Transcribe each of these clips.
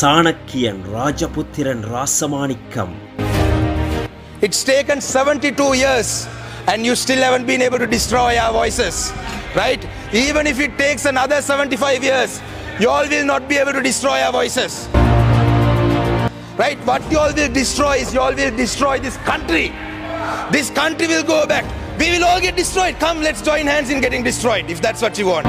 Shanakiyan ராஜபுத்திரன் Rasamanickam It's taken 72 years and you still haven't been able to destroy our voices. Right? Even if it takes another 75 years, you all will not be able to destroy our voices. Right? What you all will destroy is you all will destroy this country. This country will go back. We will all get destroyed. Come, let's join hands in getting destroyed if that's what you want.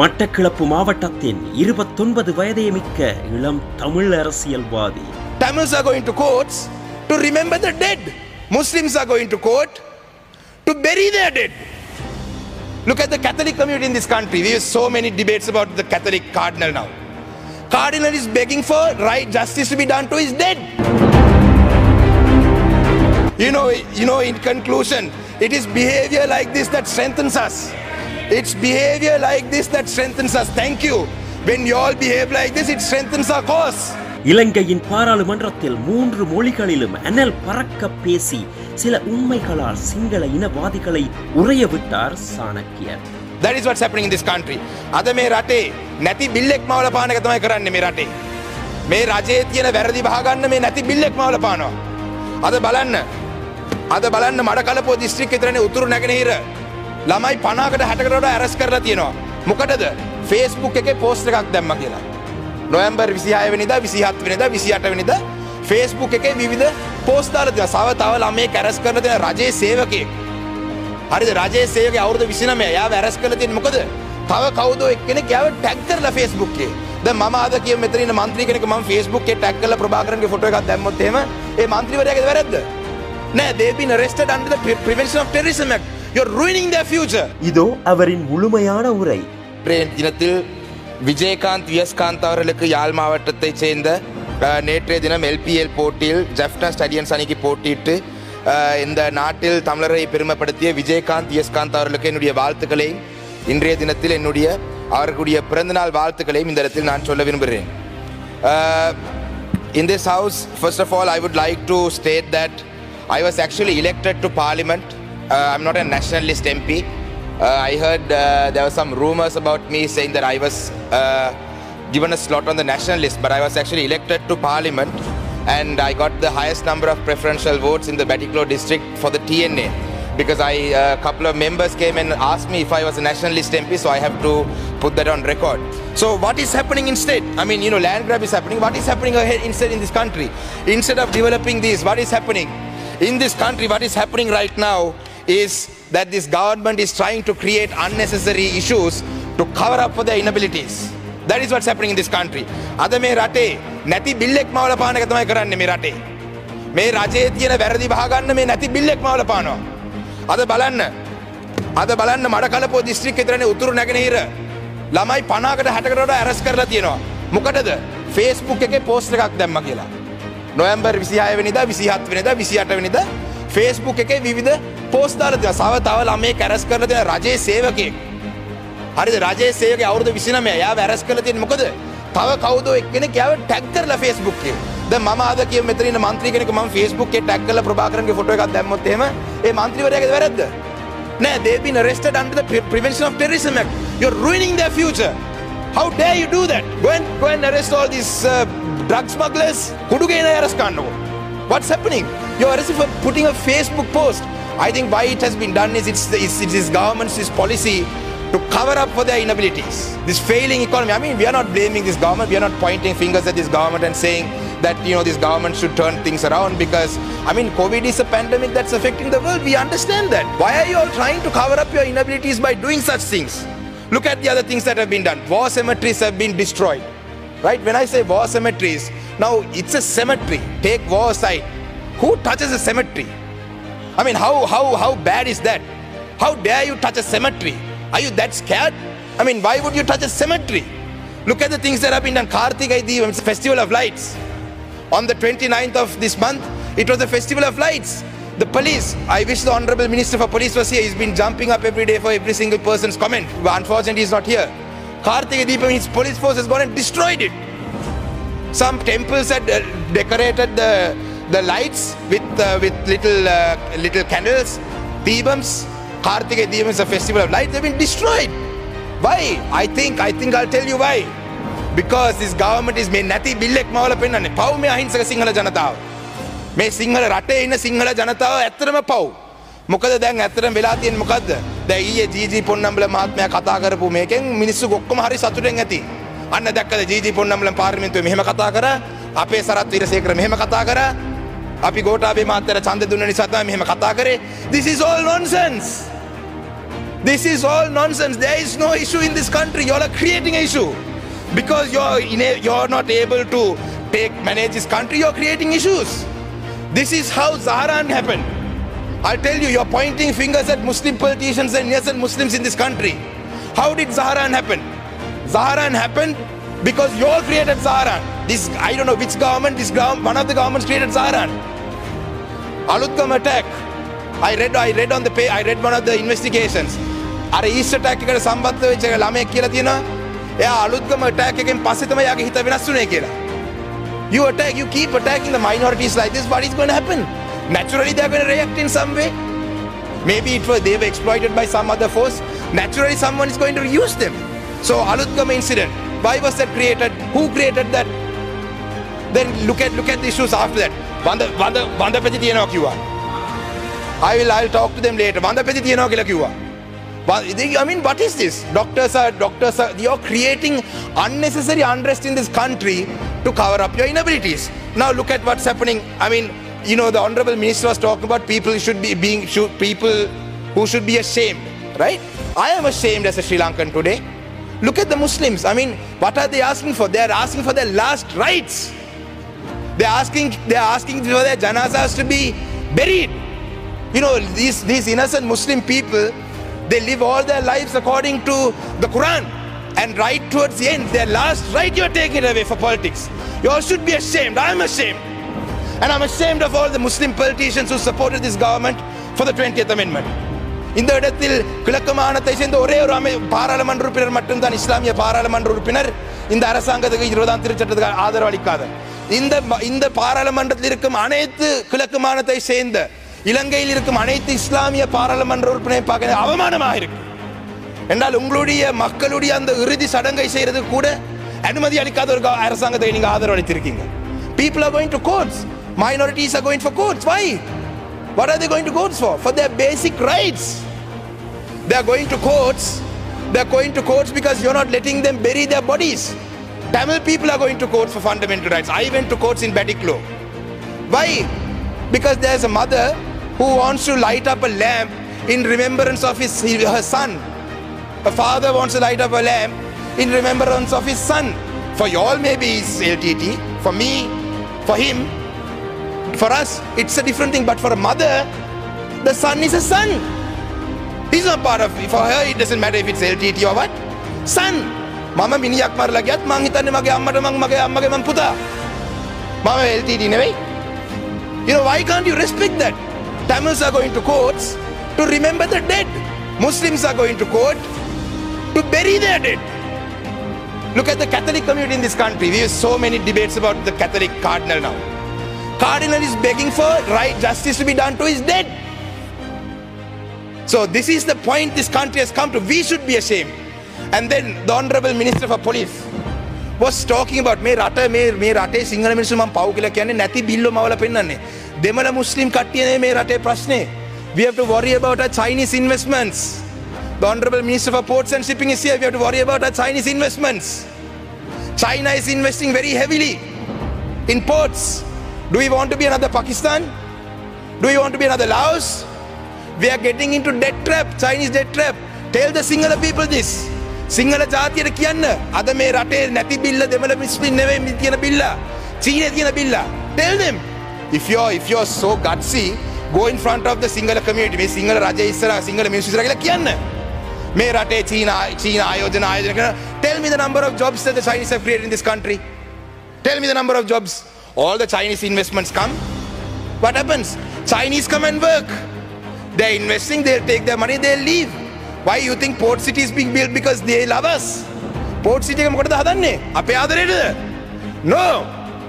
Mattakkalappu மாவட்டத்தின் இருபத்தொன்பது வயதைமிக்க இளம் தமிழ் அரசியல்வாதி Tamils are going to courts to remember the dead. Muslims are going to court to bury their dead. Look at the Catholic community in this country. We have so many debates about the Catholic cardinal now. Cardinal is begging for right justice to be done to his dead. You know, you know, in conclusion, it is behavior like this that strengthens us. It's behavior like this that strengthens us. Thank you. When you all behave like this, it strengthens our cause. இலங்கையின் பாராளுமன்றத்தில் மூன்று மொழிகளிலும் அனல் பறக்க பேசி சில உண்மைகளால் சிங்கள இனவாதிகளை உறைய விட்டார் சாணக்கியர் That is what's happening in this country. අද මේ රටේ නැති බිල්ලෙක් මවල පාන එක තමයි කරන්නේ මේ රටේ. මේ රජයේ තියෙන වැරදි වහගන්න මේ නැති බිල්ලෙක් මවල පානවා. අද බලන්න. අද බලන්න මඩකලපුව දිස්ත්‍රික් විතරනේ උතුරු නැගෙනහිර ළමයි පනාකට හැටකරට ඇරස් කරලා තියෙනවා. මොකටද ෆේස්බුක් එකේ පෝස්ට එකක් දැම්ම කියලා. නොයම්බර් විසිහය වෙනිද විසිහත් වෙනද විසිහට වෙනිද ෆේස්බුක් එකේ විවිධ පෝස්ථාල තිය සව තව ළමේ කැරස් කරන තියෙන රජයේ සේවකයෙක්. හරිද රජයේ සේවක අවුරුදු 29 යා වැරස් කරලා තියෙන මොකද? තව කවුද එක්කෙනෙක් යාව ටැග් කරලා Facebook එකේ. දැන් මම අද කිය මෙතන ඉන්න മന്ത്രി කෙනෙක් මම Facebook එකේ ටැග් කරලා ප්‍රභාකරන්ගේ ෆොටෝ එකක් දැම්මොත් එහෙම ඒ മന്ത്രിවරයාගේද වැරද්ද? නෑ they been arrested under the prevention of terrorism act. you're ruining their future. இதோ அவரின் முழுமையான உரை. தினத்தில் விஜயகாந்த் எஸ். அவர்களுக்கு யாழ் மாவட்டத்தைச் சேர்ந்த நேற்றைய தினம் எல்பிஎல் போட்டியில் ஜெஃப்னா ஸ்டடியன்ஸ் அணிக்கு போட்டியிட்டு இந்த நாட்டில் தமிழரை பெருமைப்படுத்திய விஜயகாந்த் எஸ். அவர்களுக்கு என்னுடைய வாழ்த்துக்களையும் இன்றைய தினத்தில் என்னுடைய அவர்களுடைய பிறந்தநாள் வாழ்த்துக்களையும் இந்த இடத்தில் நான் சொல்ல விரும்புகிறேன். In this house first of all I would like to state that I was actually elected to parliament I'm not a national list MP. Uh, I heard uh, there were some rumors about me saying that I was uh, given a slot on the national list, but I was actually elected to parliament and I got the highest number of preferential votes in the Batiklo district for the TNA because I a couple of members came and asked me if I was a national list MP, so I have to put that on record. So what is happening instead? I mean, you know, land grab is happening. What is happening ahead instead in this country? Instead of developing this, what is happening in this country? What is happening right now is that this government is trying to create unnecessary issues to cover up for their inabilities. That is what's happening in this country. අද මේ රටේ නැති බිල්ලෙක් මවල පාන එක තමයි කරන්නේ මේ රටේ. මේ රජයේ තියෙන වැරදි වහගන්න මේ නැති බිල්ලෙක් මවල පානවා. අද බලන්න අද බලන්න මඩකලපුව දිස්ත්‍රික් විතරනේ උතුරු නැගෙනහිර ළමයි 50කට 60කට වඩා ඇරස් කරලා තියෙනවා. මොකටද? Facebook එකේ පෝස්ට් එකක් දැම්මා කියලා. නොවැම්බර් 26 වෙනිදා 27 වෙනිදා 28 වෙනිදා ෆේස්බුක් එකේ විධ පෝස්ථාලද සව තව ළමේ කැරස් කරල දෙන රජයේ සේවකෙක් හරි රජයේ සේක අවුද විසිනමය. යා වැරස් කල තින් මොකද? තව කවද එක්ෙන කැව ටැක් කරල ෆස්බුක්කේ ද මද කිය මෙතර මන්ත්‍රීකෙනක ම ෆස්බුක් ටැක් කල ප්‍රාකරගේ ොට එකක් දැමත්තේම ඒ මන්ත්‍රීවරයක වැරද නෑ දේබන රෙස්ට අන්ට ප්‍රවෙන්ශන ටෙරිසමක් ය රුවනිින් ද ෆච How dare you do that? Go and, go and arrest all these uh, drug smugglers. Kudu gaina arrest kannako. What's happening? You're arrested for putting a Facebook post. I think why it has been done is it's, it's, it's this government's this policy to cover up for their inabilities. This failing economy. I mean, we are not blaming this government. We are not pointing fingers at this government and saying that you know this government should turn things around because I mean, COVID is a pandemic that's affecting the world. We understand that. Why are you all trying to cover up your inabilities by doing such things? Look at the other things that have been done. War cemeteries have been destroyed. Right? When I say war cemeteries, now it's a cemetery. Take war aside. Who touches a cemetery? I mean, how, how, how bad is that? How dare you touch a cemetery? Are you that scared? I mean, why would you touch a cemetery? Look at the things that have been done. Kartigai Deepam, it's a festival of lights. On the 29th of this month, it was a festival of lights. The police, I wish the Honorable Minister for Police was here. He's been jumping up every day for every single person's comment. Unfortunately, he's not here. Kartigai Deepam, his police force has gone and destroyed it. Some temples had uh, decorated the, the lights with, uh, with little, uh, little candles, Deepams. Kartigai Deepam is a festival of light. They've been destroyed. Why? I think, I think I'll tell you why. because this government is මේ නැති බිල්ලෙක් මවල පෙන්න්නන්නේ පව් මේ අහිංසක සිංහල ජනතාව. මේ සිංහල රටේ ඉන්න සිංහල ජනතාව ඇත්තරම පව්. මොකද දැන් ඇතරම් වෙලා තියෙන් මොකක්ද දැ ඒ ජීජී පොන්නම්ල මහත්මය කතා කරපු මේකෙන් මිනිස්සු ගොක්කම හරි සතුටෙන් ඇති. අන්න දැක්කද ජීජී පොන්නම්ල පාර්මින්තුව මෙහෙම කතා කර අපේ සරත් විරසේකර මෙහෙම කතා කර අපි ගෝටාබේ මාතර චන්ද දුන්න නිසාතම මෙහෙම කතා කරේ. This is all nonsense. This is all nonsense. There is no issue in this country. You all are creating an issue. Because you're in a, you're not able to take manage this country you're creating issues. This is how Zaharan happened. I'll tell you, you're pointing fingers at Muslim politicians and innocent Muslims in this country. How did Zaharan happen? Zaharan happened because you all created Zaharan. This, I don't know which government, this government, one of the governments created Zaharan. Alutgam attack. I read, I read on the pay, I read one of the investigations. අර Easter attack එකට සම්බන්ධ වෙච්ච ළමයෙක් කියලා තියෙනවා. එයා Aluthgama attack එකෙන් පස්සේ තමයි යාගේ හිත වෙනස් වුනේ කියලා. You attack, you keep attacking the minorities like this, what is going to happen? naturally they're going to react in some way. Maybe it was they were exploited by some other force. Naturally someone is going to use them. So Aluthgama incident, why was that created? Who created that? Then look at look at the issues after that. වඳ වඳ වඳපැති තියනවා කිව්වා. I will I'll talk to them later. වඳපැති තියනවා කියලා I mean, what is this? Doctors are doctors are you're creating unnecessary unrest in this country to cover up your inabilities. Now look at what's happening. I mean, you know, the honorable minister was talking about people should be being should people who should be ashamed, right? I am ashamed as a Sri Lankan today. Look at the Muslims. I mean, what are they asking for? They are asking for their last rights. They're asking, they're asking for their janazas to be buried. You know, these, these innocent Muslim people, they live all their lives according to the Quran. And right towards the end, their last right, you're taking away for politics. You all should be ashamed. I'm ashamed. And I'm ashamed of all the Muslim politicians who supported this government for the 20th Amendment. இந்த இடத்தில் கிழக்கு மாகாணத்தை சேர்ந்த ஒரே ஒரு அமை பாராளுமன்ற உறுப்பினர் மட்டும்தான் இஸ்லாமிய பாராளுமன்ற உறுப்பினர். இந்த அரசாங்கத்துக்கு இருபதாம் திருச்சட்டத்துக்கு ஆதரவு அளிக்காத. இந்த இந்த பாராளுமன்றத்தில் இருக்கும் அனைத்து கிழக்கு மாகாணத்தை சேர்ந்த இலங்கையில் இருக்கும் அனைத்து இஸ்லாமிய பாராளுமன்ற உறுப்பினரை பார்க்க அவமானமாக இருக்கு. என்றால் உங்களுடைய மக்களுடைய அந்த இறுதி சடங்கை செய்யறது கூட அனுமதி அளிக்காத ஒரு அரசாங்கத்தை நீங்க ஆதரவு அளித்திருக்கீங்க. People are going to courts minorities are going for courts. Why? What are they going to courts for? For their basic rights. They are going to courts. They are going to courts because you're not letting them bury their bodies. Tamil people are going to courts for fundamental rights. I went to courts in Batiklo why? Because there's a mother who wants to light up a lamp in remembrance of his her son. A father wants to light up a lamp in remembrance of his son. For you all, maybe it's LTT. For me, for him, for us, it's a different thing. But for a mother, the son is a son. He's not part of For her, it doesn't matter if it's LTT or what. Son. මම මිනිියක් මරලා ගියත් මං හිතන්නේ මගේ අම්මට මං මගේ අම්මගේ මං පුතා. මම LTT නෙවෙයි. You know, why can't you respect that? Tamils are going to courts to remember the dead. Muslims are going to court to bury their dead. Look at the Catholic community in this country. We have so many debates about the Catholic cardinal now. Cardinal is begging for right justice to be done to his dead. So this is the point this country has come to. We should be ashamed. And then the Honorable Minister for Police was talking about මේ රට මේ මේ රටේ සිංහල මිනිස්සු මම පව් කියලා කියන්නේ නැති බිල්ලෝ මවල පෙන්වන්නේ. දෙමළ මුස්ලිම් කට්ටිය නෙමෙයි මේ රටේ ප්‍රශ්නේ. We have to worry about our Chinese investments. The Honorable Minister for Ports and Shipping is here. We have to worry about our Chinese investments. China is investing very heavily in ports. Do we want to be another Pakistan? Do we want to be another Laos? We are getting into debt trap, Chinese debt trap. Tell the Sinhala people this. Sinhala ජාතියට කියන්න අද මේ රටේ නැති බිල්ල දෙමළ මිස්පින් නෙවෙයි මේ තියෙන බිල්ල චීනය තියෙන බිල්ල tell them if you're if you're so gutsy go in front of the sinhala community මේ සිංහල රජය ඉස්සරහ සිංහල මිනිස්සු ඉස්සරහ කියලා කියන්න මේ රටේ චීන චීන ආයෝජන ආයෝජන කරන tell me the number of jobs that the Chinese have created in this country tell me the number of jobs all the Chinese investments come what happens Chinese come and work they're investing they'll take their money they'll leave why you think port city is being built because they love us port city එක මොකටද හදන්නේ අපේ ආදරේටද no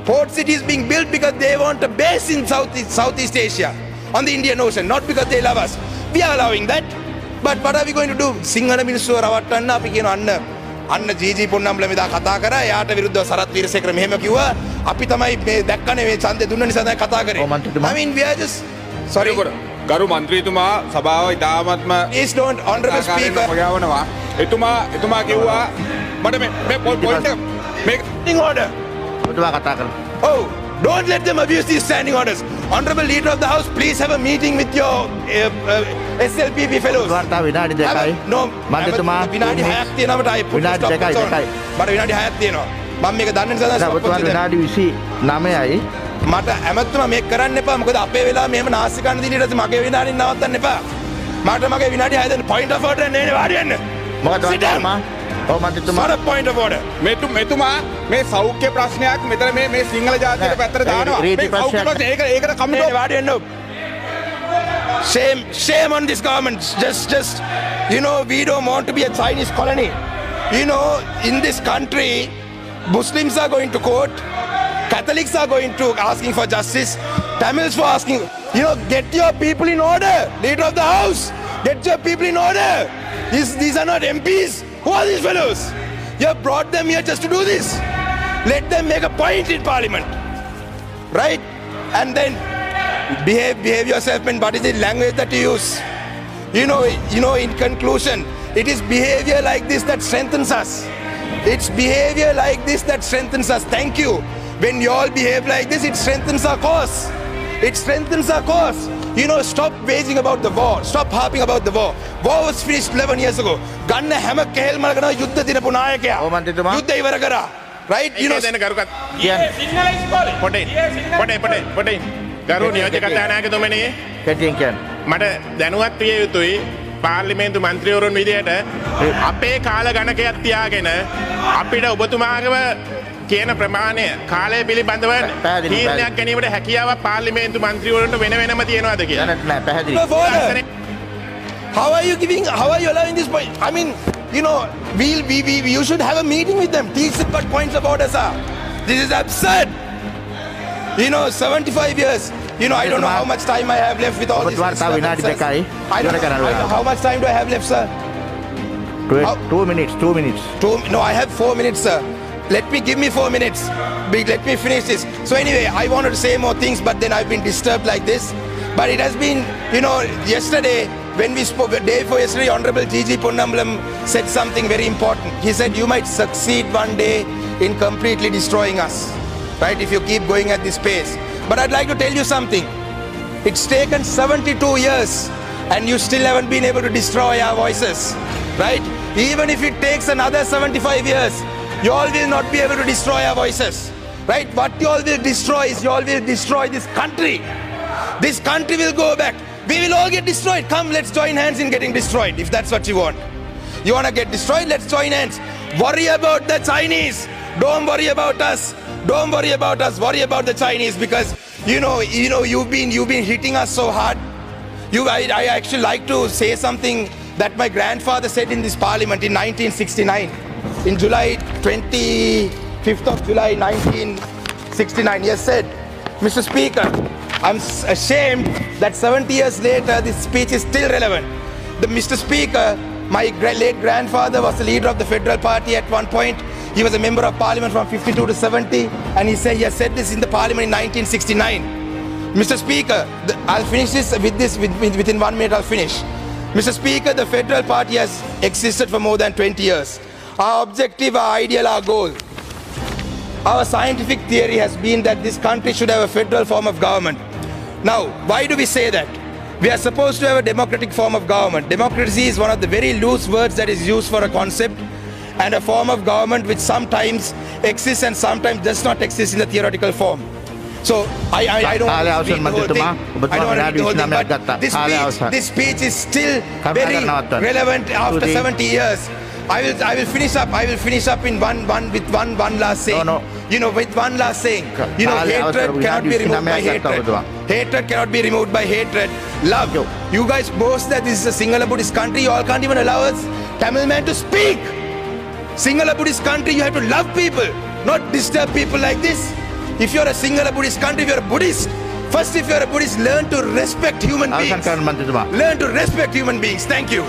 port city is being built because they want a base in southeast southeast asia on the indian ocean not because they love us we are allowing that but what are we going to do Sinhala මිනිස්සුව රවට්ටන්න අපි කියන අන්න අන්න GG පුන්නම්ල මෙදා කතා කර. යාට විරුද්ධ සරත් වීරසේකර මෙහෙම කිව්වා. අපි තමයි මේ දැක්කනේ මේ ඡන්දය දුන්න නිසා තමයි කතා කරේ. ඔව්. I mean we are just sorry. ගරු මන්ත්‍රීතුමා සභාව ඉතාමත්ම please don't honorable speaker. මගාවනවා එතුමා එතුමා කිව්වා මට මේ- මේ පොයින්ට මේ standing order. ඔබතුමා කතා කරන්න. Oh, don't let them abuse these standing orders. Honorable Leader of the House, please have a meeting with your uh, uh, SLPP ෆෙලෝස් වාර්තා විනාඩි 2යි නෝ මන්දතුමා විනාඩි 6ක් තියෙනවා මට අය විනාඩි 2යි 2යි මට විනාඩි 6ක් තියෙනවා මම මේක දන්නේ නැහැ සර් ඔබතුමා විනාඩි 29යි මට ඇමතුම මේක කරන්න එපා මොකද අපේ වෙලා මෙහෙම නාස්ති ගන්න දින ඊට මගේ විනාඩි නවත්තන්න එපා මට මගේ විනාඩි 6 දෙන්න පොයින්ට් ඔෆ් ඕඩර් එන්නේ වාඩි වෙන්න මොකද මන්දතුමා මර පොයින්ට ෝඩ මෙතු මෙතුමා මේ සෞඛ්‍ය ප්‍රශ්නයක් මෙතර මේ සිංහල ජාතික පැත්තර දානවා ඒක ඒකට කමට වාඩියන්න Shame, shame on this government. Just, just, you know, we don't want to be a Chinese colony. You know, in this country, Muslims are going to court, Catholics are going to asking for justice, Tamils for asking. You know, get your people in order, leader of the house. Get your people in order. These, these are not MPs. Who are these fellows? You have brought them here just to do this. Let them make a point in parliament right? And then behave behave yourself and what is the language that you use? You know, you know, in conclusion, it is behavior like this that strengthens us. It's behavior like this that strengthens us. Thank you. When you all behave like this, it strengthens our cause. It strengthens our cause. You know, stop waging about the war. Stop harping about the war. War was finished 11 years ago. ගන්න හැම කෙහෙල් මලකන යුද්ධ දිනපු නායකයා. යුද්ධ ඉවර කරා. Right? You know, ගරුකත් කියන්න පොටේ පොටේ පොටේ පොටේ ගරු නියෝජ කතානායකතුමනි කැටියෙන් කියන්න. මට දැනුවත් විය යුතුයි පාර්ලිමේන්තු මන්ත්‍රීවරුන් විදියට අපේ කාල ගණකයක් තියාගෙන අපිට ඔබතුමාගම කියන ප්‍රමාණය කාලය පිළිබඳව තීරණයක්. ගැනීමට හැකියාව පාර්ලිමේන්තු මන්ත්‍රීවරුන්ට වෙන වෙනම තියෙනවාද කියලා පැහැදිලි. order. How are you giving? How are you allowing this point? I mean, you know, we'll, we, we, you should have a meeting with them. Teach them what points of orders are. This is absurd. You know, 75 years. You know, I don't know how much time I have left with all this. I don't know how much time do I have left, sir? Two, two minutes, two minutes. Two, no, I have four minutes, sir. Let me, give me four minutes. Let me finish this. So anyway, I wanted to say more things, but then I've been disturbed like this. But it has been, you know, yesterday, when we spoke, the day before yesterday, Honorable G.G. Ponnambalam said something very important. He said, you might succeed one day in completely destroying us right? If you keep going at this pace." But I'd like to tell you something. It's taken 72 years and you still haven't been able to destroy our voices, right? Even if it takes another 75 years, you all will not be able to destroy our voices, right? What you all will destroy is you all will destroy this country. This country will go back. We will all get destroyed. Come, let's join hands in getting destroyed if that's what you want. You want to get destroyed? Let's join hands. Worry about the Chinese. Don't worry about us. Don't worry about us. Worry about the Chinese because you know, you know, you've been you've been hitting us so hard. You, I, I actually like to say something that my grandfather said in this parliament in 1969, in July 25th of July 1969. He said, Mr. Speaker, I'm ashamed that 70 years later this speech is still relevant. The Mr. Speaker, my late grandfather was the leader of the Federal Party at one point. He was a member of parliament from 52 to 70, and he said he has said this in the parliament in 1969. Mr. Speaker, the, I'll finish this with this with, with- within one minute. I'll finish. Mr. Speaker, the Federal Party has existed for more than 20 years. Our objective, our ideal, our goal. Our scientific theory has been that this country should have a federal form of government. Now, why do we say that? We are supposed to have a democratic form of government. Democracy is one of the very loose words that is used for a concept and a form of government which sometimes exists and sometimes does not exist in the theoretical form. So I, I, I don't want to read the whole thing. I don't to read the whole thing. But this speech, this speech is still very relevant after 70 years. I will, I will finish up. I will finish up in one, one with one, one last saying. No, no. You know, with one last saying. You know, hatred cannot be removed by hatred. Hatred cannot be removed by hatred. Love. You guys boast that this is a Sinhala Buddhist country. You all can't even allow us Tamil men to speak. Sinhala Buddhist country, you have to love people, not disturb people like this. If you're a Sinhala Buddhist country, if you're a Buddhist, first if you're a Buddhist, learn to respect human beings. Learn to respect human beings. Thank you.